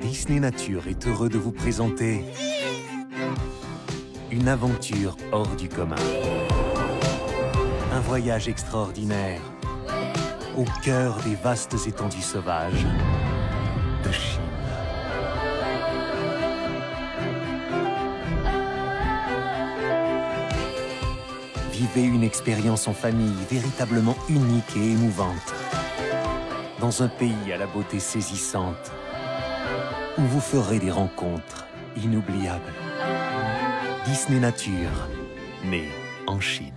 Disney Nature est heureux de vous présenter une aventure hors du commun. Un voyage extraordinaire au cœur des vastes étendues sauvages de Chine. Vivez une expérience en famille véritablement unique et émouvante. Dans un pays à la beauté saisissante, où vous ferez des rencontres inoubliables. Disney Nature, né en Chine.